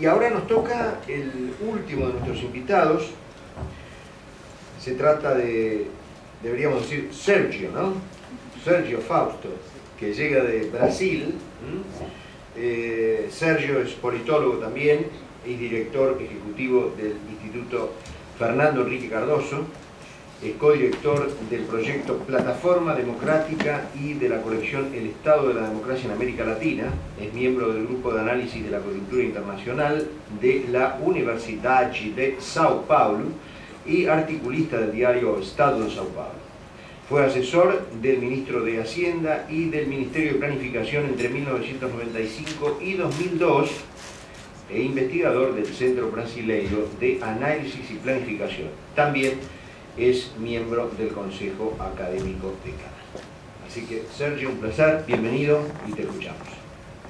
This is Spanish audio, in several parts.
Y ahora nos toca el último de nuestros invitados. Se trata de, deberíamos decir, Sergio, ¿no? Sergio Fausto, que llega de Brasil. Eh, Sergio es politólogo también, es director ejecutivo del Instituto Fernando Enrique Cardoso, es codirector del proyecto Plataforma Democrática y de la colección El Estado de la Democracia en América Latina, es miembro del Grupo de Análisis de la Coyuntura Internacional de la Universidad de Sao Paulo y articulista del diario Estado de Sao Paulo. Fue asesor del ministro de Hacienda y del Ministerio de Planificación entre 1995 y 2002 e investigador del Centro Brasileiro de Análisis y Planificación. También es miembro del Consejo Académico de Canadá. Así que, Sergio, un placer, bienvenido y te escuchamos.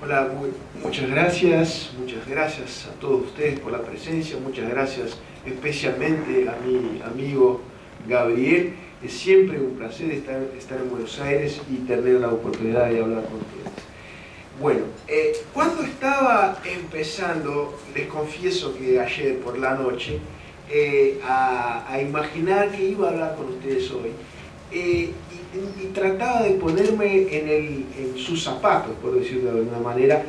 Hola, muchas gracias, muchas gracias a todos ustedes por la presencia, muchas gracias especialmente a mi amigo Gabriel. Es siempre un placer estar, estar en Buenos Aires y tener la oportunidad de hablar con ustedes. Bueno, eh, cuando estaba empezando, les confieso que ayer por la noche, eh, a, imaginar que iba a hablar con ustedes hoy. Eh, y, trataba de ponerme en, el, en, sus zapatos, por decirlo de alguna manera.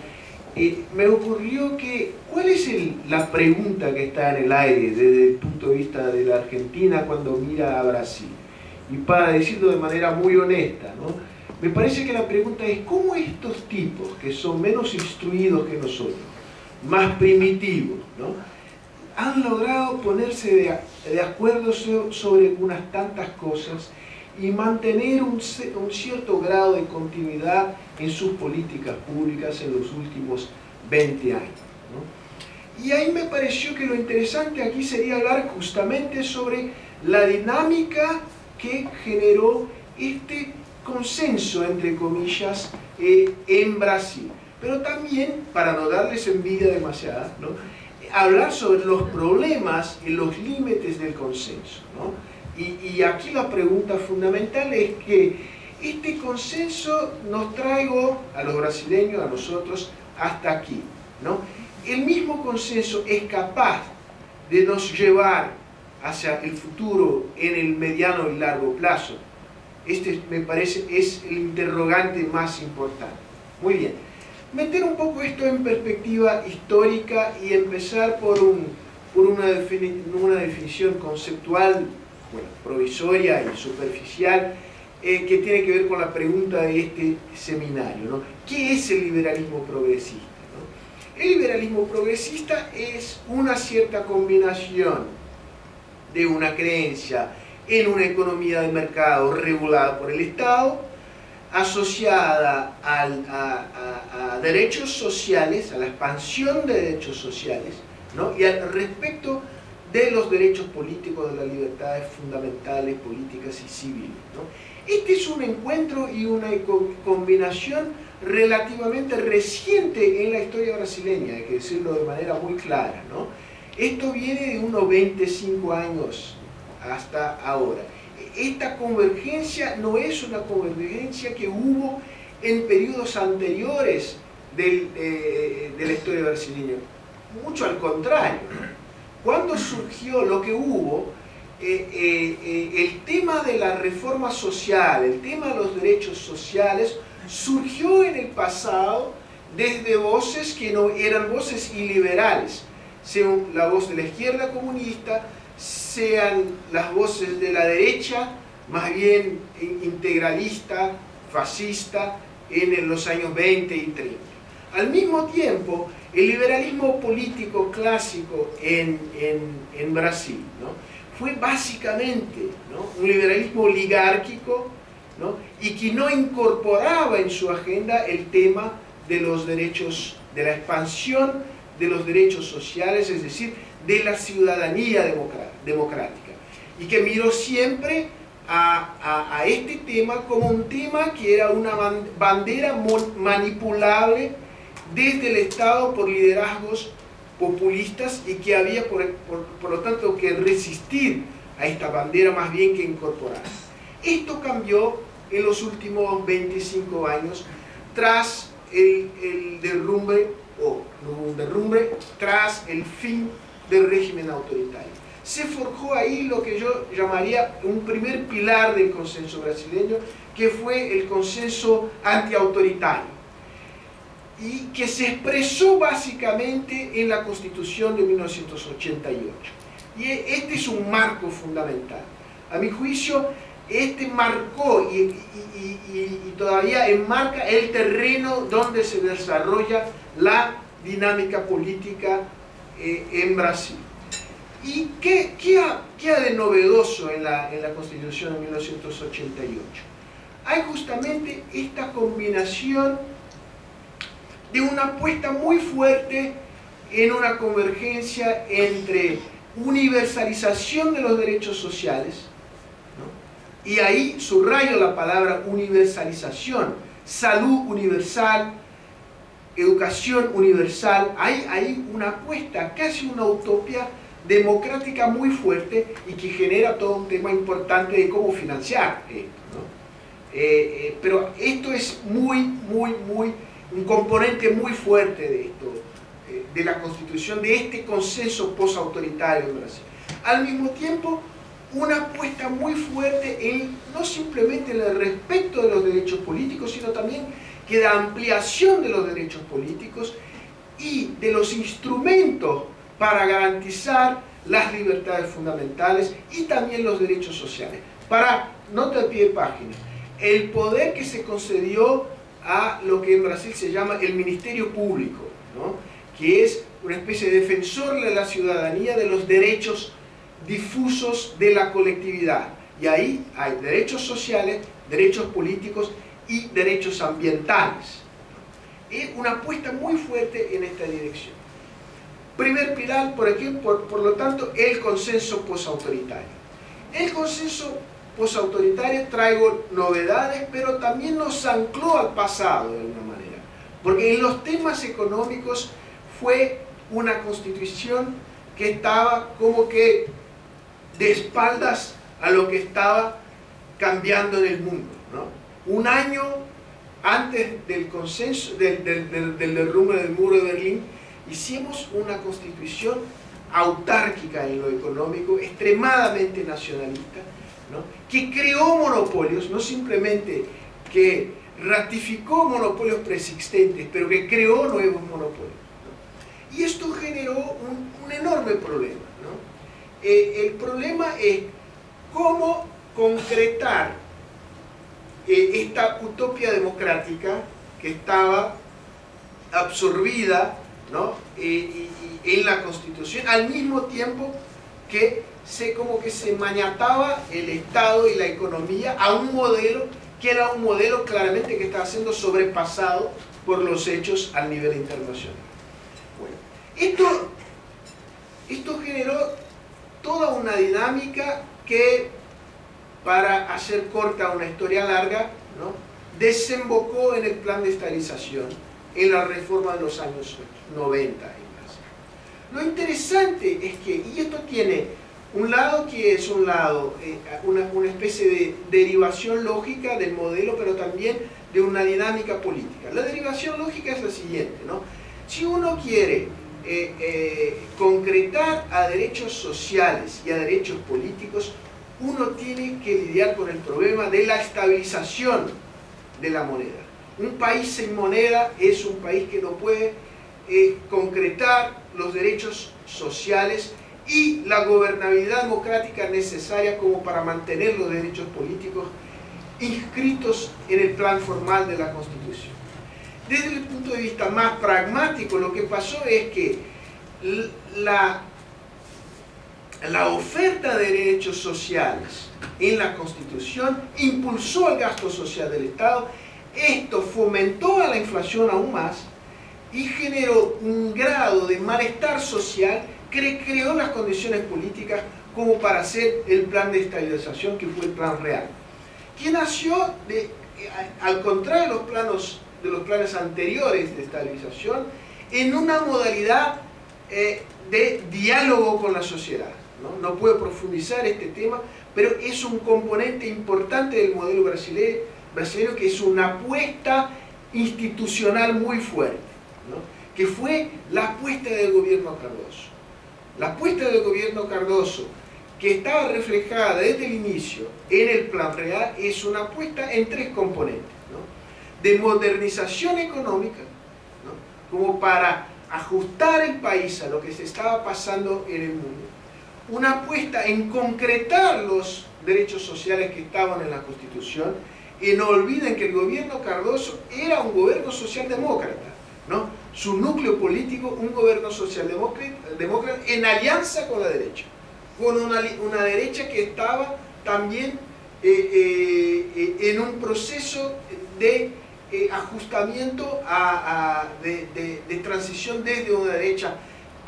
Eh, me ocurrió que, ¿cuál es la pregunta que está en el aire desde el punto de vista de la Argentina cuando mira a Brasil? Y para decirlo de manera muy honesta, ¿no? me parece que la pregunta es, ¿cómo estos tipos que son menos instruidos que nosotros, más primitivos, ¿no? Han logrado ponerse de, acuerdo sobre unas tantas cosas y mantener un, cierto grado de continuidad en sus políticas públicas en los últimos 20 años. Y ahí me pareció que lo interesante aquí sería hablar justamente sobre la dinámica que generó este consenso, entre comillas, eh, en Brasil. Pero también, para no darles envidia demasiada, ¿no? Hablar sobre los problemas y los límites del consenso. Y, aquí la pregunta fundamental es que este consenso nos traigo a los brasileños, a nosotros, hasta aquí. ¿no? El mismo consenso es capaz de nos llevar hacia el futuro en el mediano y largo plazo. Este me parece es el interrogante más importante. Muy bien meter un poco esto en perspectiva histórica y empezar por, un, por una, definición conceptual, bueno, provisoria y superficial, eh, que tiene que ver con la pregunta de este seminario. ¿no? ¿Qué es el liberalismo progresista? El liberalismo progresista es una cierta combinación de una creencia en una economía de mercado regulada por el Estado, asociada a, derechos sociales, a la expansión de derechos sociales, ¿no? y al respecto de los derechos políticos, de las libertades fundamentales, políticas y civiles. Este es un encuentro y una combinación relativamente reciente en la historia brasileña, hay que decirlo de manera muy clara. ¿no? Esto viene de unos 25 años hasta ahora esta convergencia no es una convergencia que hubo en periodos anteriores eh, de la historia brasileña. Mucho al contrario. Cuando surgió lo que hubo, eh, eh, el tema de la reforma social, el tema de los derechos sociales, surgió en el pasado desde voces que no eran voces iliberales, según la voz de la izquierda comunista, sean las voces de la derecha, más bien integralista, fascista, en los años 20 y 30. Al mismo tiempo, el liberalismo político clásico en, Brasil fue básicamente un liberalismo oligárquico y que no incorporaba en su agenda el tema de los derechos, de la expansión de los derechos sociales, es decir, de la ciudadanía democrática. Y que miró siempre a, este tema como un tema que era una bandera manipulable desde el Estado por liderazgos populistas y que había por, lo tanto que resistir a esta bandera más bien que incorporar. Esto cambió en los últimos 25 años tras el, el derrumbe o un derrumbe tras el fin del régimen autoritario. Se forjó ahí lo que yo llamaría un primer pilar del consenso brasileño, que fue el consenso antiautoritario y que se expresó básicamente en la Constitución de 1988. Y este es un marco fundamental. A mi juicio, este marcó y, todavía enmarca el terreno donde se desarrolla la dinámica política eh, en Brasil. ¿Y qué, qué, ha, de novedoso en la, en la Constitución de 1988? Hay justamente esta combinación de una apuesta muy fuerte en una convergencia entre universalización de los derechos sociales, y ahí subrayo la palabra universalización, salud universal, educación universal, hay, hay una apuesta, casi una utopía democrática muy fuerte y que genera todo un tema importante de cómo financiar esto. Eh, eh, pero esto es muy, muy, muy un componente muy fuerte de esto, eh, de la constitución, de este consenso posautoritario en Brasil. Al mismo tiempo, una apuesta muy fuerte en no simplemente en el respeto de los derechos políticos, sino también que de ampliación de los derechos políticos y de los instrumentos para garantizar las libertades fundamentales y también los derechos sociales. Para, nota pie de página, el poder que se concedió a lo que en Brasil se llama el Ministerio Público, que es una especie de defensor de la ciudadanía de los derechos difusos de la colectividad. Y ahí hay derechos sociales, derechos políticos y derechos ambientales. Es una apuesta muy fuerte en esta dirección. Primer pilar, por, ejemplo, por, lo tanto, el consenso posautoritario. El consenso posautoritaria traigo novedades, pero también nos ancló al pasado de alguna manera. Porque en los temas económicos fue una constitución que estaba como que de espaldas a lo que estaba cambiando en el mundo. Un año antes del consenso, del, derrumbe del muro de Berlín, hicimos una constitución autárquica en lo económico, extremadamente nacionalista, que creó monopolios, no simplemente que ratificó monopolios preexistentes, pero que creó nuevos monopolios. Y esto generó un, enorme problema. Eh, el problema es cómo concretar esta utopía democrática que estaba absorbida eh, en la Constitución, al mismo tiempo que se como que se mañataba el Estado y la economía a un modelo que era un modelo claramente que estaba siendo sobrepasado por los hechos al nivel internacional. Bueno, esto, esto generó toda una dinámica que, para hacer corta una historia larga, ¿no? desembocó en el plan de estabilización, en la reforma de los años 90. Lo interesante es que, y esto tiene un lado que es un lado, eh, una, especie de derivación lógica del modelo, pero también de una dinámica política. La derivación lógica es la siguiente, ¿no? Si uno quiere eh, eh, concretar a derechos sociales y a derechos políticos, uno tiene que lidiar con el problema de la estabilización de la moneda. Un país sin moneda es un país que no puede concretar los derechos sociales y la gobernabilidad democrática necesaria como para mantener los derechos políticos inscritos en el plan formal de la Constitución. Desde el punto de vista más pragmático, lo que pasó es que la, la oferta de derechos sociales en la Constitución impulsó el gasto social del Estado, esto fomentó a la inflación aún más y generó un grado de malestar social creó las condiciones políticas como para hacer el plan de estabilización que fue el plan real. Que nació, al contrario de los, de los planes anteriores de estabilización, en una modalidad eh, de diálogo con la sociedad. ¿No? puedo profundizar este tema, pero es un componente importante del modelo brasileño, brasileño que es una apuesta institucional muy fuerte que fue la apuesta del gobierno Cardoso. La apuesta del gobierno Cardoso, que estaba reflejada desde el inicio en el plan real, es una apuesta en tres componentes. De modernización económica, como para ajustar el país a lo que se estaba pasando en el mundo. Una apuesta en concretar los derechos sociales que estaban en la Constitución y no olviden que el gobierno Cardoso era un gobierno socialdemócrata, ¿no? Su núcleo político, un gobierno socialdemócrata en alianza con la derecha, con una, una derecha que estaba también eh, eh, eh, en un proceso de ajustamiento a, de, de, transición desde una derecha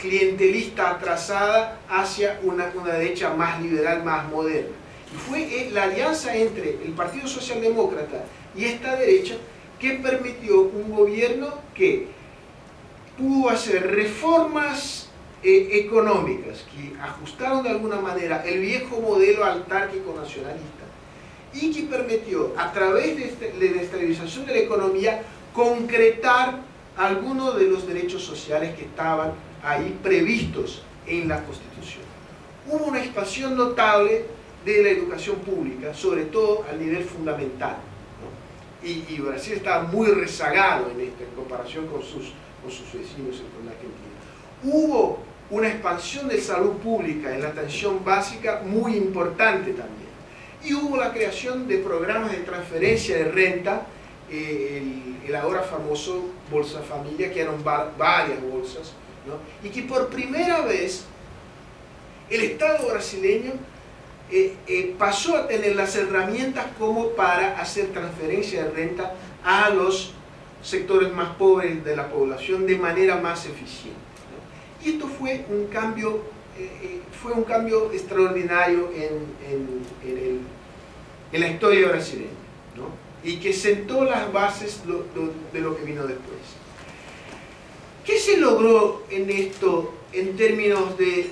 clientelista atrasada hacia una, una derecha más liberal, más moderna. Y fue la alianza entre el Partido Socialdemócrata y esta derecha que permitió un gobierno que pudo hacer reformas eh, económicas que ajustaron de alguna manera el viejo modelo autárquico nacionalista y que permitió a través de, este, de la estabilización de la economía concretar algunos de los derechos sociales que estaban ahí previstos en la Constitución. Hubo una expansión notable de la educación pública, sobre todo al nivel fundamental. Y, Brasil estaba muy rezagado en esto en comparación con sus, con sus vecinos y con la Argentina. Hubo una expansión de salud pública en la atención básica muy importante también. Y hubo la creación de programas de transferencia de renta, eh, el, ahora famoso Bolsa Familia, que eran varias bolsas, y que por primera vez el Estado brasileño eh, eh, pasó a tener las herramientas como para hacer transferencia de renta a los sectores más pobres de la población de manera más eficiente. Y esto fue un cambio, eh, fue un cambio extraordinario en, en, la historia brasileña y que sentó las bases de lo que vino después. ¿Qué se logró en esto en términos de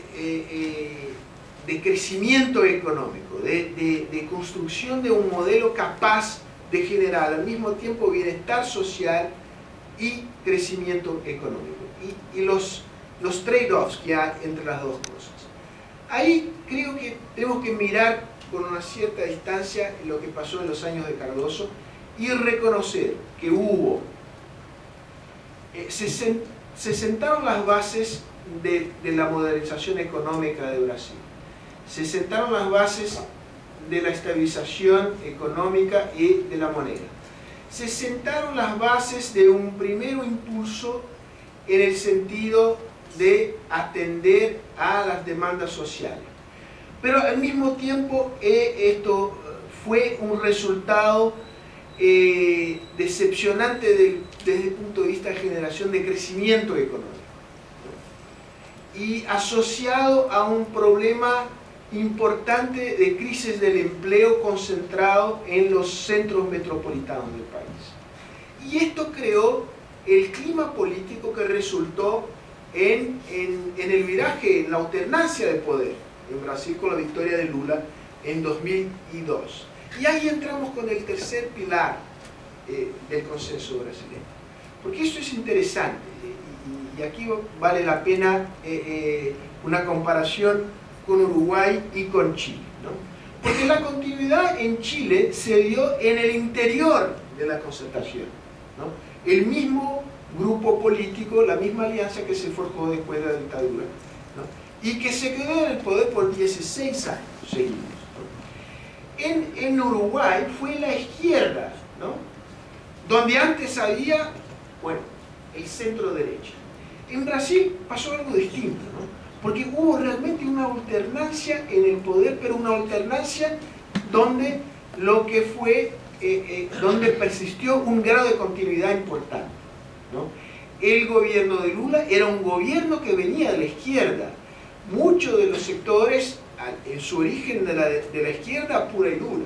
de crecimiento económico, de, construcción de un modelo capaz de generar al mismo tiempo bienestar social y crecimiento económico. Y, los, los trade-offs que hay entre las dos cosas. Ahí creo que tenemos que mirar con una cierta distancia lo que pasó en los años de Cardoso y reconocer que hubo, eh, se, se, sentaron las bases de, la modernización económica de Brasil se sentaron las bases de la estabilización económica y de la moneda. Se sentaron las bases de un primer impulso en el sentido de atender a las demandas sociales. Pero al mismo tiempo eh, esto fue un resultado eh, decepcionante desde el punto de vista de generación de crecimiento económico y asociado a un problema importante de crisis del empleo concentrado en los centros metropolitanos del país. Y esto creó el clima político que resultó en, en, el viraje, en la alternancia de poder en Brasil con la victoria de Lula en 2002. Y ahí entramos con el tercer pilar eh, del consenso brasileño. Porque esto es interesante y, aquí vale la pena eh, eh, una comparación con Uruguay y con Chile. ¿no? Porque la continuidad en Chile se dio en el interior de la concertación. ¿no? El mismo grupo político, la misma alianza que se forjó después de la dictadura ¿no? y que se quedó en el poder por 16 años seguidos. En, Uruguay fue la izquierda, ¿no? donde antes había, bueno, el centro derecha. En Brasil pasó algo distinto, ¿no? porque hubo realmente una alternancia en el poder, pero una alternancia donde lo que fue, eh, eh, donde persistió un grado de continuidad importante. El gobierno de Lula era un gobierno que venía de la izquierda. Muchos de los sectores, en su origen de la, izquierda, pura y dura.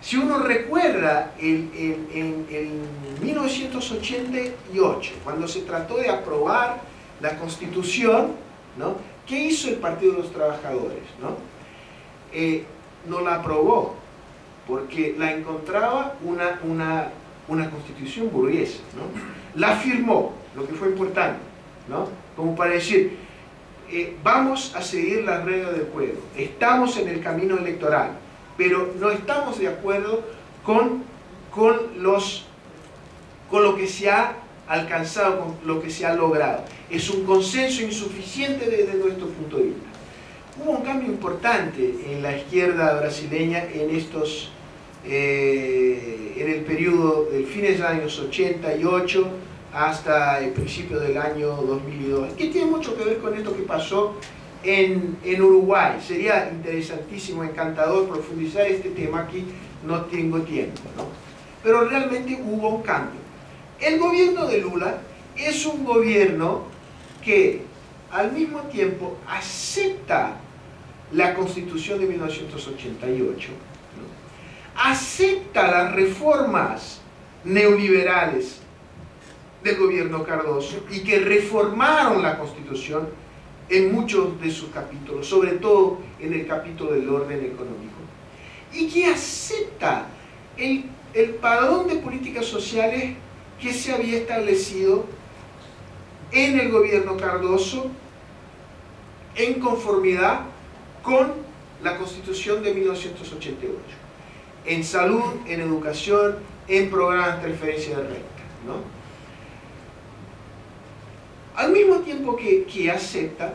Si uno recuerda, en, en, en 1988, cuando se trató de aprobar la Constitución, ¿no? ¿Qué hizo el Partido de los Trabajadores? ¿no? Eh, no la aprobó porque la encontraba una, una, una constitución burguesa. ¿no? La firmó, lo que fue importante, ¿no? Como para decir, eh, vamos a seguir las reglas del juego, estamos en el camino electoral, pero no estamos de acuerdo con, con, los, con lo que se ha alcanzado, con lo que se ha logrado. Es un consenso insuficiente desde nuestro punto de vista. Hubo un cambio importante en la izquierda brasileña en estos, eh, en el periodo del fines de los años 88 hasta el principio del año 2002, que tiene mucho que ver con esto que pasó en, en Uruguay. Sería interesantísimo, encantador profundizar este tema aquí, no tengo tiempo, ¿no? Pero realmente hubo un cambio. El gobierno de Lula es un gobierno que al mismo tiempo acepta la constitución de 1988, acepta las reformas neoliberales del gobierno Cardoso y que reformaron la Constitución en muchos de sus capítulos, sobre todo en el capítulo del orden económico, y que acepta el, el padrón de políticas sociales que se había establecido en el gobierno Cardoso en conformidad con la Constitución de 1988, en salud, en educación, en programas de transferencia de renta. ¿no? Al mismo tiempo que, acepta,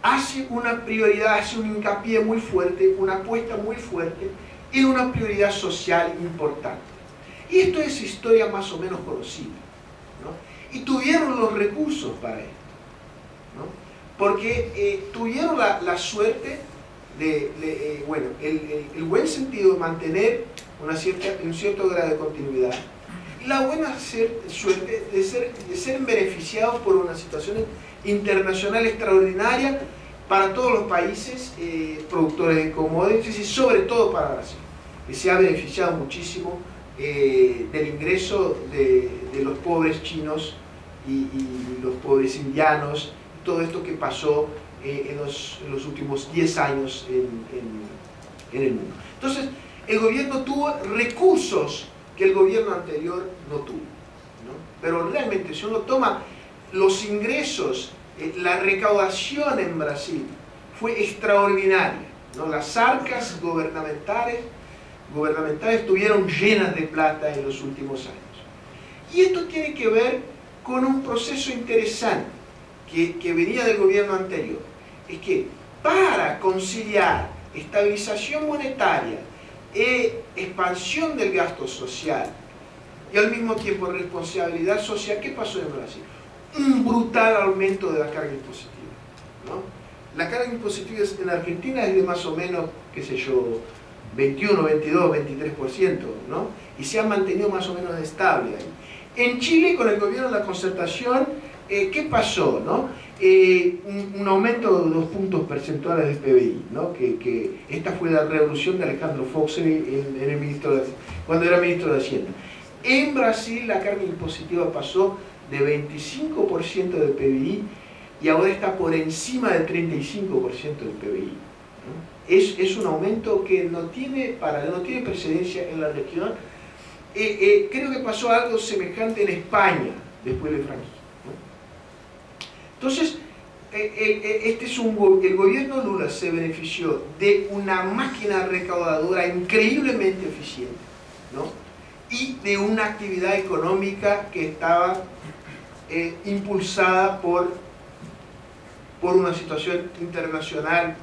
hace una prioridad, hace un hincapié muy fuerte, una apuesta muy fuerte en una prioridad social importante. Y esto es historia más o menos conocida. Y tuvieron los recursos para esto. Porque eh, tuvieron la, suerte de, eh, bueno, el, buen sentido de mantener una cierta, un cierto grado de continuidad la buena suerte de ser, ser beneficiados por una situación internacional extraordinaria para todos los países eh, productores de commodities y sobre todo para Brasil, que se ha beneficiado muchísimo eh, del ingreso de, los pobres chinos y, los pobres indianos, todo esto que pasó eh, en, los, últimos 10 años en el mundo. Entonces, el gobierno tuvo recursos que el gobierno anterior no tuvo. Pero realmente, si uno toma los ingresos, eh, la recaudación en Brasil fue extraordinaria. ¿no? Las arcas gubernamentales, gubernamentales estuvieron llenas de plata en los últimos años. Y esto tiene que ver con un proceso interesante que, que venía del gobierno anterior. Es que para conciliar estabilización monetaria expansión del gasto social y al mismo tiempo responsabilidad social, ¿qué pasó en Brasil? Un brutal aumento de la carga impositiva. La carga impositiva en Argentina es de más o menos, qué sé yo, 21, 22, 23%, ¿no? Y se ha mantenido más o menos estable ahí. En Chile, con el gobierno de la concertación, eh, ¿qué pasó? No? Eh, un, aumento de dos puntos percentuales del PBI, ¿no? que, esta fue la revolución de Alejandro Fox en, cuando era ministro de Hacienda. En Brasil la carga impositiva pasó de 25% del PBI y ahora está por encima del 35% del PBI. Es, es, un aumento que no tiene, para, no tiene precedencia en la región. Eh, creo que pasó algo semejante en España después del franquismo. Entonces, eh, eh, eh, este es el gobierno Lula se benefició de una máquina recaudadora increíblemente eficiente, ¿no? y de una actividad económica que estaba impulsada por, por una situación internacional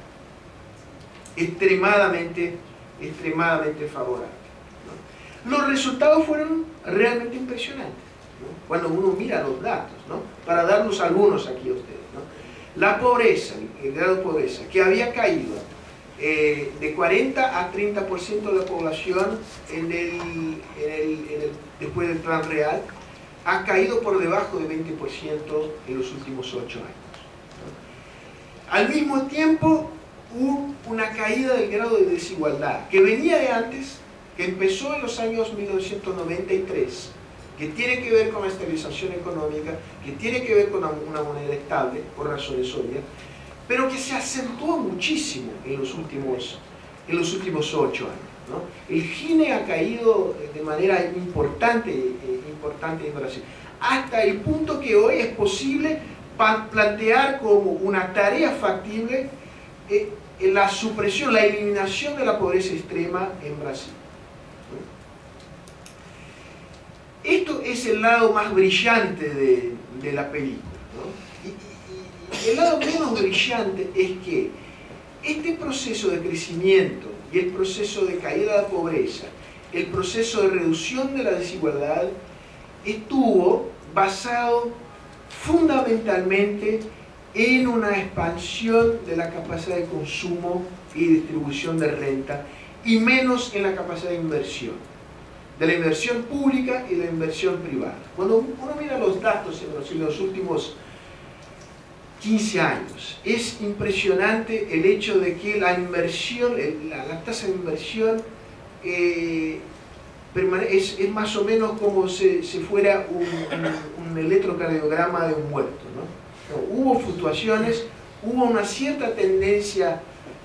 extremadamente, extremadamente favorable. Los resultados fueron realmente impresionantes cuando uno mira los datos, ¿no? para darnos algunos aquí a ustedes. La pobreza, el grado de pobreza, que había caído eh, de 40 a 30% de la población en el, después del plan real, ha caído por debajo de 20% en los últimos 8 años. Al mismo tiempo, hubo una caída del grado de desigualdad, que venía de antes, que empezó en los años 1993, que tiene que ver con la estabilización económica, que tiene que ver con una moneda estable, por razones obvias, pero que se acentuó muchísimo en los últimos, en los últimos ocho años. El Gine ha caído de manera importante, eh, importante en Brasil. hasta el punto que hoy es posible plantear como una tarea factible eh, la supresión, la eliminación de la pobreza extrema en Brasil. Esto es el lado más brillante de, la película. y el lado menos brillante es que este proceso de crecimiento y el proceso de caída de la pobreza, el proceso de reducción de la desigualdad, estuvo basado fundamentalmente en una expansión de la capacidad de consumo y distribución de renta y menos en la capacidad de inversión, de la inversión pública y la inversión privada. Cuando uno mira los datos en los últimos 15 años, es impresionante el hecho de que la inversión, la, tasa de inversión eh, es, más o menos como si, fuera un, electrocardiograma de un muerto. Hubo fluctuaciones, hubo una cierta tendencia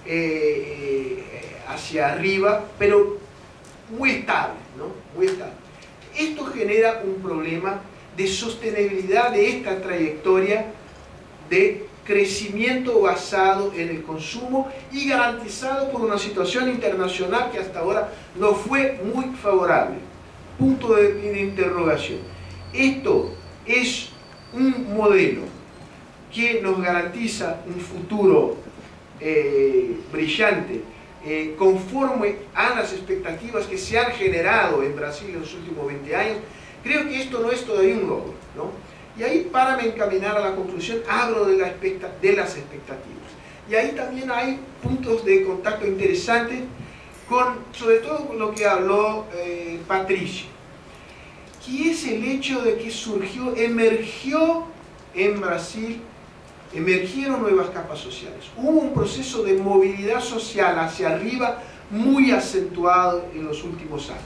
eh, hacia arriba, pero muy estable, muy estable. Esto genera un problema de sostenibilidad de esta trayectoria de crecimiento basado en el consumo y garantizado por una situación internacional que hasta ahora no fue muy favorable. Punto de, interrogación. Esto es un modelo que nos garantiza un futuro eh, brillante, eh, conforme a las expectativas que se han generado en Brasil en los últimos 20 años, creo que esto no es todavía un logro. ¿no? Y ahí, para me encaminar a la conclusión, hablo de, las expectativas. Y ahí también hay puntos de contacto interesantes, sobre todo con lo que habló eh, Patricio, que es el hecho de que surgió, emergió en Brasil, emergieron nuevas capas sociales. Hubo un proceso de movilidad social hacia arriba muy acentuado en los últimos años.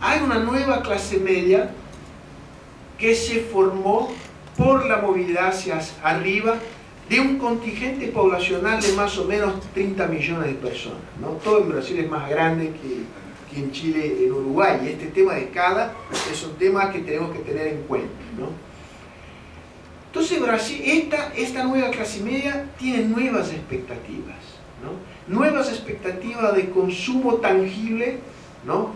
Hay una nueva clase media que se formó por la movilidad hacia arriba de un contingente poblacional de más o menos 30 millones de personas. Todo en Brasil es más grande que, en Chile, en Uruguay, este tema de escala es un tema que tenemos que tener en cuenta. ¿no? Entonces Brasil, esta, esta nueva clase media tiene nuevas expectativas, ¿no? nuevas expectativas de consumo tangible, ¿no?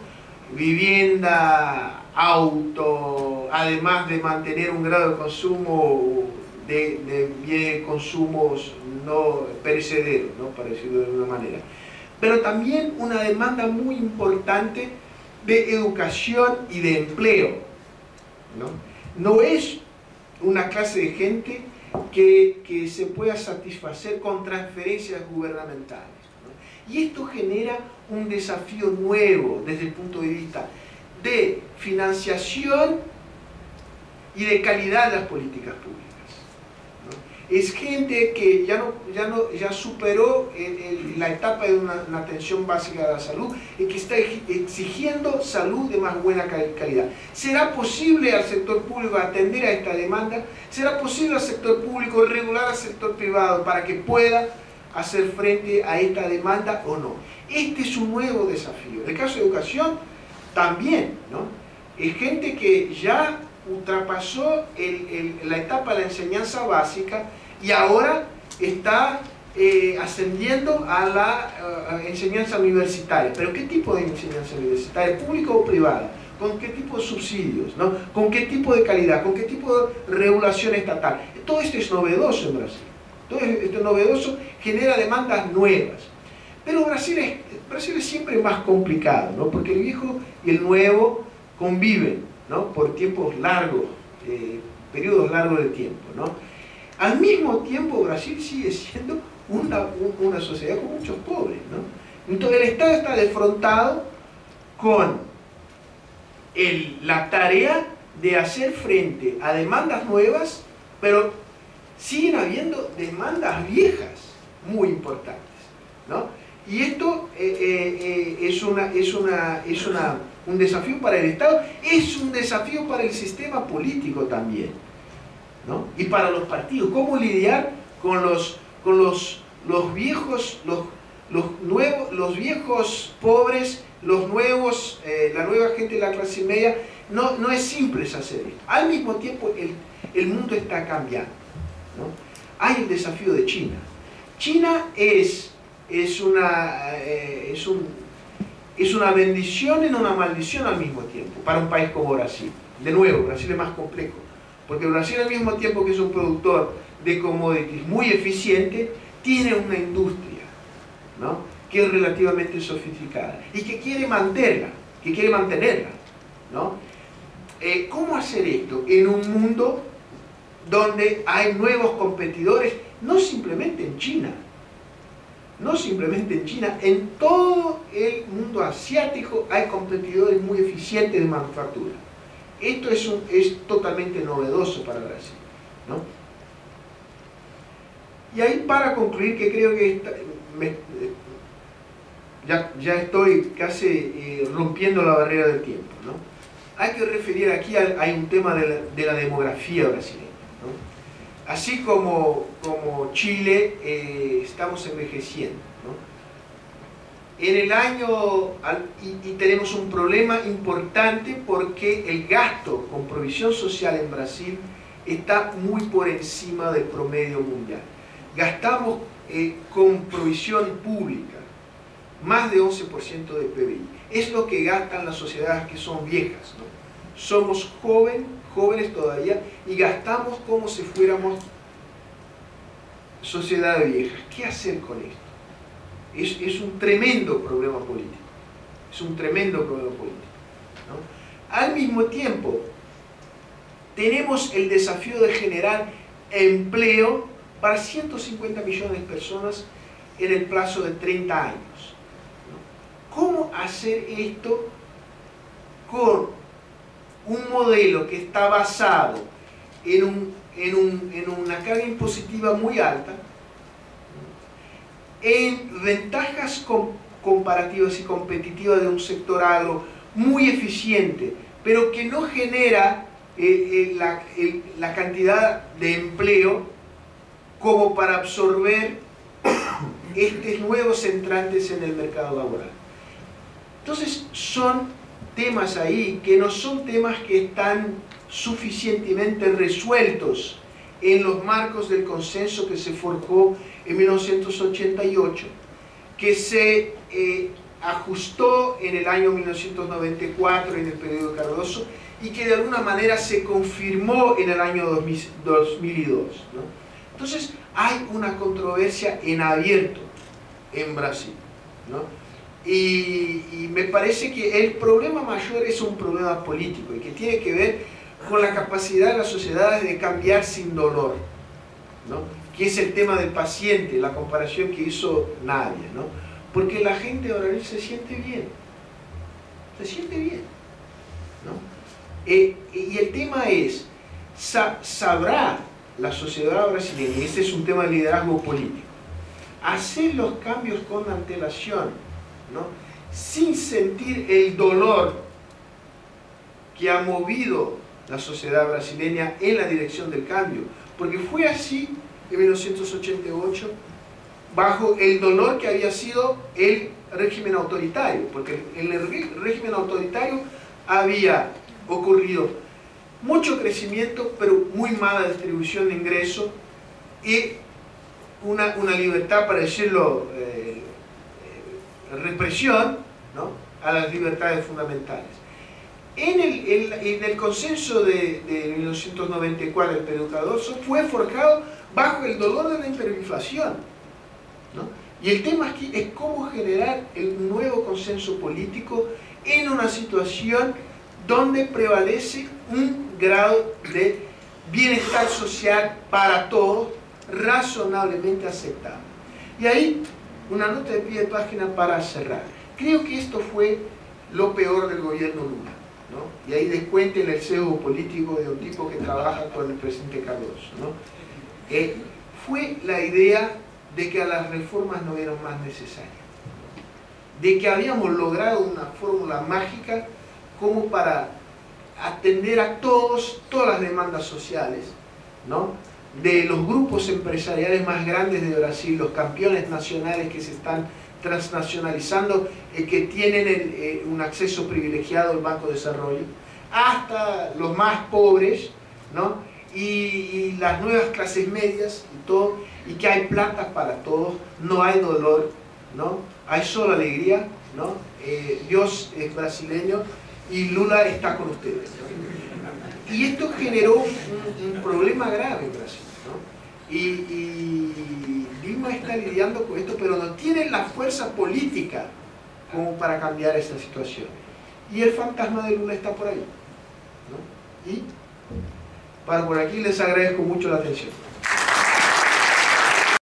vivienda, auto, además de mantener un grado de consumo de, de bienes consumos no perecederos, ¿no? para decirlo de alguna manera. Pero también una demanda muy importante de educación y de empleo. No, no es una clase de gente que, que se pueda satisfacer con transferencias gubernamentales. Y esto genera un desafío nuevo desde el punto de vista de financiación y de calidad de las políticas públicas. Es gente que ya, no, ya, no, ya superó la etapa de una, atención básica de la salud y que está exigiendo salud de más buena calidad. ¿Será posible al sector público atender a esta demanda? ¿Será posible al sector público regular al sector privado para que pueda hacer frente a esta demanda o no? Este es un nuevo desafío. En el caso de educación, también, ¿no? Es gente que ya ultrapasó la etapa de la enseñanza básica y ahora está eh, ascendiendo a la enseñanza universitaria. ¿Pero qué tipo de enseñanza universitaria? ¿Pública o privada? ¿Con qué tipo de subsidios? ¿no? ¿Con qué tipo de calidad? ¿Con qué tipo de regulación estatal? Todo esto es novedoso en Brasil. Todo esto es novedoso, genera demandas nuevas. Pero Brasil es, Brasil es siempre más complicado, ¿no? porque el viejo y el nuevo conviven por tiempos largos, eh, periodos largos de tiempo. Al mismo tiempo Brasil sigue siendo una, una sociedad con muchos pobres. Entonces el Estado está defrontado con la tarea de hacer frente a demandas nuevas, pero siguen habiendo demandas viejas muy importantes. Y esto eh, eh, eh, es, una, es, una, es una, un desafío para el Estado, es un desafío para el sistema político también, ¿no? Y para los partidos, cómo lidiar con los, con los, los viejos, los, los, nuevos, los viejos pobres, los nuevos, la nueva gente de la clase media, no, no es simple hacer esto. Al mismo tiempo, el, el mundo está cambiando. ¿no? Hay el desafío de China. China es, es, una, eh, es, un, es una bendición y una maldición al mismo tiempo para un país como Brasil. De nuevo, Brasil es más complejo, porque Brasil al mismo tiempo que es un productor de commodities muy eficiente, tiene una industria ¿no? que es relativamente sofisticada y que quiere mantenerla, que quiere mantenerla. Eh, ¿Cómo hacer esto en un mundo donde hay nuevos competidores, no simplemente en China, no simplemente en China, en todo el mundo asiático hay competidores muy eficientes de manufactura. Esto es, es totalmente novedoso para Brasil. ¿no? Y ahí para concluir, que creo que ya, ya, estoy casi eh, rompiendo la barrera del tiempo. ¿no? Hay que referir aquí, a, hay un tema de la, de la demografía brasileña. Así como, como Chile, eh, estamos envejeciendo. ¿no? En el año, y, y tenemos un problema importante porque el gasto con provisión social en Brasil está muy por encima del promedio mundial gastamos eh, con provisión pública más de 11% de PBI. Es lo que gastan las sociedades que son viejas. ¿no? Somos joven, jóvenes todavía y gastamos como si fuéramos sociedades viejas. ¿Qué hacer con esto? Es, un tremendo problema político. Es un tremendo problema político. Al mismo tiempo, tenemos el desafío de generar empleo para 150 millones de personas en el plazo de 30 años. ¿Cómo hacer esto con un modelo que está basado en, un, en, un, en una carga impositiva muy alta, en ventajas comparativas y competitivas de un sector agro muy eficiente, pero que no genera eh, eh, la, la cantidad de empleo como para absorber estos nuevos entrantes en el mercado laboral. Entonces son temas ahí que no son temas que están suficientemente resueltos en los marcos del consenso que se forjó en 1988, que se eh, ajustó en el año 1994 en el periodo Cardoso y que de alguna manera se confirmó en el año 2002. ¿no? Entonces hay una controversia en abierto en Brasil. Y, me parece que el problema mayor es un problema político y que tiene que ver con la capacidad de las sociedades de cambiar sin dolor, ¿no? que es el tema del paciente, la comparación que hizo nadie. ¿no? Porque la gente ahora se siente bien, se siente bien. ¿no? Eh, y el tema es, sa sabrá la sociedad brasileña, y este es un tema de liderazgo político, hacer los cambios con antelación, ¿no? sin sentir el dolor que ha movido la sociedad brasileña en la dirección del cambio, porque fue así en 1988 bajo el dolor que había sido el régimen autoritario, porque en el régimen autoritario había ocurrido mucho crecimiento, pero muy mala distribución de ingresos y una, una libertad, para decirlo, represión ¿no? a las libertades fundamentales. En el, en el consenso de, de 1994 del periodo Cardoso fue forjado bajo el dolor de la hiperinflación. ¿no? Y el tema aquí es cómo generar el nuevo consenso político en una situación donde prevalece un grado de bienestar social para todos razonablemente aceptable. Y ahí una nota de pie de página para cerrar. Creo que esto fue lo peor del gobierno Lula. ¿no? Y ahí descuenten el sesgo político de un tipo que trabaja con el presidente Cardoso. ¿no? Eh, fue la idea de que a las reformas no eran más necesarias. De que habíamos logrado una fórmula mágica como para atender a todos, todas las demandas sociales, ¿no? De los grupos empresariales más grandes de Brasil, los campeones nacionales que se están transnacionalizando, eh, que tienen eh, un acceso privilegiado al Banco de Desarrollo, hasta los más pobres, ¿no? Y, las nuevas clases medias y todo, y que hay plantas para todos, no hay dolor, ¿no? Hay solo alegría, ¿no? Eh, Dios es brasileño y Lula está con ustedes. Y esto generó un, un problema grave en Brasil. Y, y Lima está lidiando con esto, pero no tiene la fuerza política como para cambiar esta situación. Y el fantasma de Lula está por ahí. Y para por aquí les agradezco mucho la atención.